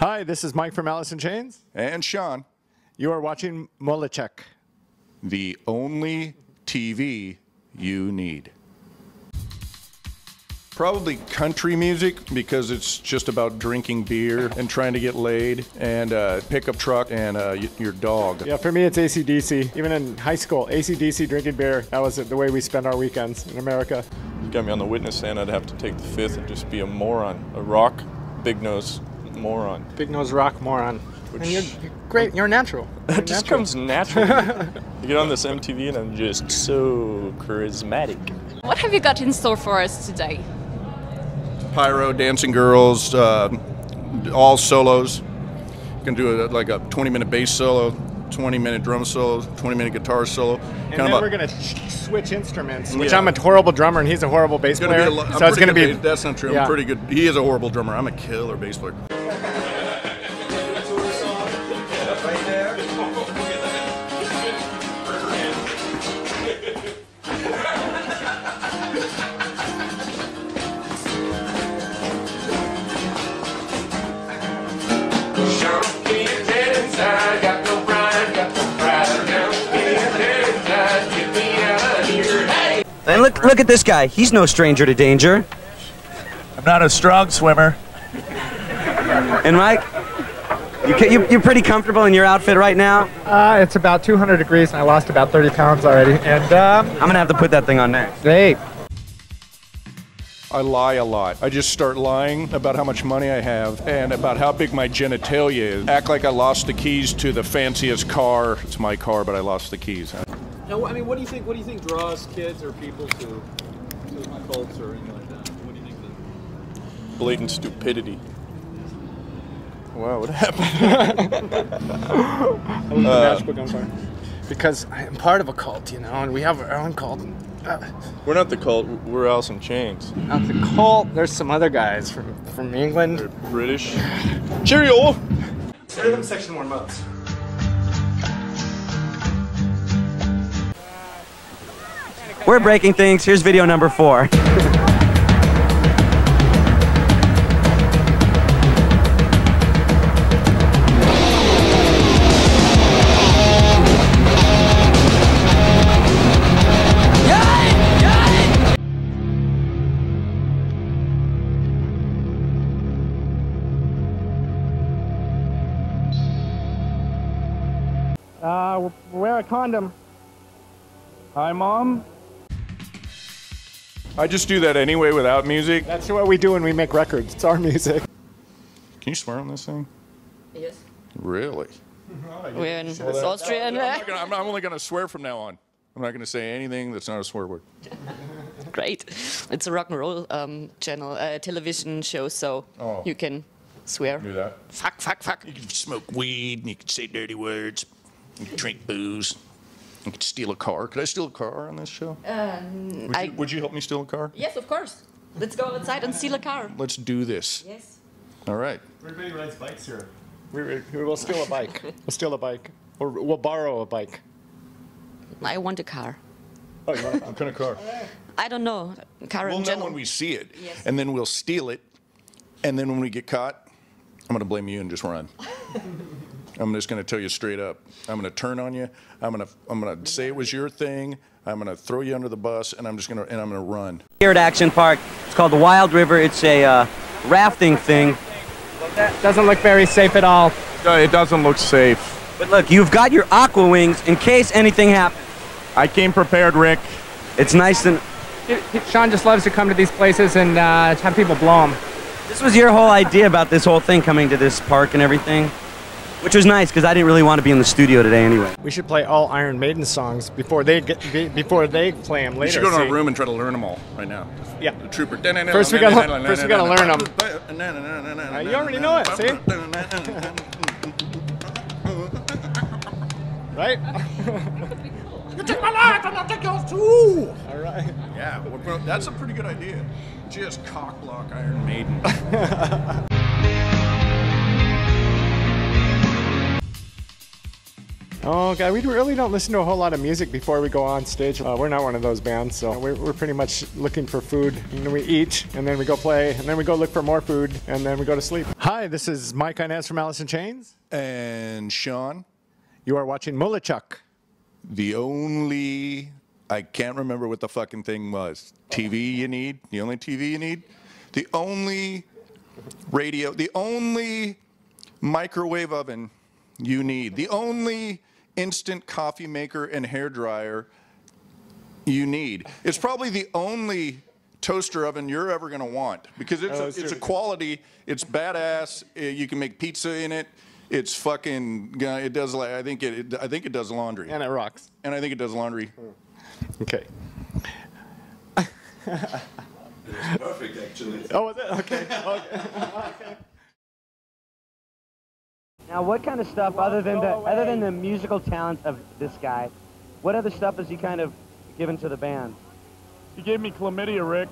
Hi, this is Mike from Alice in Chains. And Sean, You are watching Molechek. the only TV you need. Probably country music because it's just about drinking beer and trying to get laid and uh, pickup truck and uh, y- your dog. Yeah, for me, it's ACDC. Even in high school, ACDC drinking beer. That was the way we spent our weekends in America. You got me on the witness stand, I'd have to take the fifth and just be a moron. A rock, big nose moron. Big nose rock moron. And you're, you're great. You're natural. It just comes natural. you get on this MTV and I'm just so charismatic. What have you got in store for us today? Pyro, dancing girls, uh, all solos. You can do a, like a 20 minute bass solo, 20 minute drum solo, 20 minute guitar solo. And Kind then we're gonna ch- switch instruments, which Yeah. I'm a horrible drummer and he's a horrible bass player. a lo- I'm so it's gonna good be. That's not true. Yeah. I'm pretty good. He is a horrible drummer. I'm a killer bass player. And look, look at this guy. He's no stranger to danger. I'm not a strong swimmer. And Mike, you, you, you're pretty comfortable in your outfit right now. Uh, it's about 200 degrees and I lost about 30 pounds already. And um, I'm gonna have to put that thing on next. hey, I lie a lot. I just start lying about how much money I have and about how big my genitalia is. Act like I lost the keys to the fanciest car. It's my car, but I lost the keys. Now, I mean, what do you think? What do you think draws kids or people to to cults or anything like that? What do you think? That, Blatant stupidity. Wow, what happened? I love the matchbook on fire. Because I am part of a cult, you know, and we have our own cult. Uh, We're not the cult, we're Alice in Chains. not the cult. There's some other guys from from England. They're British. Cheerio! Rhythm section more modes. We're breaking things. Here's video number four. Uh, wear a condom. Hi, Mom. I just do that anyway without music. That's what we do when we make records. It's our music. Can you swear on this thing? Yes. Really? We're in Austria. I'm, gonna, I'm, I'm only going to swear from now on. I'm not going to say anything that's not a swear word. Great. It's a rock and roll um, channel, uh, television show, so Oh. you can swear. Do that. Fuck, fuck, fuck. You can smoke weed, and you can say dirty words, you can drink booze, you can steal a car. Could I steal a car on this show? would, Um, I- you, would you help me steal a car? Yes, of course. Let's go outside and steal a car. Let's do this. Yes. All right. Everybody rides bikes here. We, we, we will steal a bike. We'll steal a bike. Or we'll borrow a bike. I want a car. Oh, you want what kind of car? I don't know. Car We'll know general. when we see it, Yes. and then we'll steal it, and then when we get caught, I'm going to blame you and just run. I'm just going to tell you straight up. I'm going to turn on you. I'm going to I'm going to say it was your thing. I'm going to throw you under the bus, and I'm just going to and I'm going to run. Here at Action Park, it's called the Wild River. It's a uh, rafting thing. Doesn't look very safe at all. Uh, It doesn't look safe. But look, you've got your aqua wings in case anything happens. I came prepared, Rick. It's nice and. Sean just loves to come to these places and uh, have people blow him. This was your whole idea about this whole thing coming to this park and everything, which was nice because I didn't really want to be in the studio today anyway. We should play all Iron Maiden songs before they get be, before they play them later. You should go to see? a room and try to learn them all right now. Yeah. The trooper. First we gotta- first we gotta learn 'em. Uh, you already know it, see? Right? You take my life, and I'll take yours too. all right. Yeah, we're that's a pretty good idea. Just cock block Iron Maiden. Oh, God, we really don't listen to a whole lot of music before we go on stage. Uh, we're not one of those bands, so we're, we're pretty much looking for food. And then we eat, and then we go play, and then we go look for more food, and then we go to sleep. Hi, this is Mike Inez from Alice in Chains. And Sean, You are watching Mullichuck. the only I can't remember what the fucking thing was. TV you need, the only TV you need, the only radio, the only microwave oven you need, the only instant coffee maker and hair dryer you need. It's probably the only toaster oven you're ever going to want because it's Oh, a, it's it's a quality. It's badass. uh, You can make pizza in it. It's fucking. It does. like I think it. I think it does laundry, And it rocks. and I think it does laundry. Okay. Perfect, actually. Oh, was it? Okay. okay. Now, what kind of stuff other than the other than the musical talent of this guy? What other stuff has he kind of given to the band? He gave me chlamydia, Rick.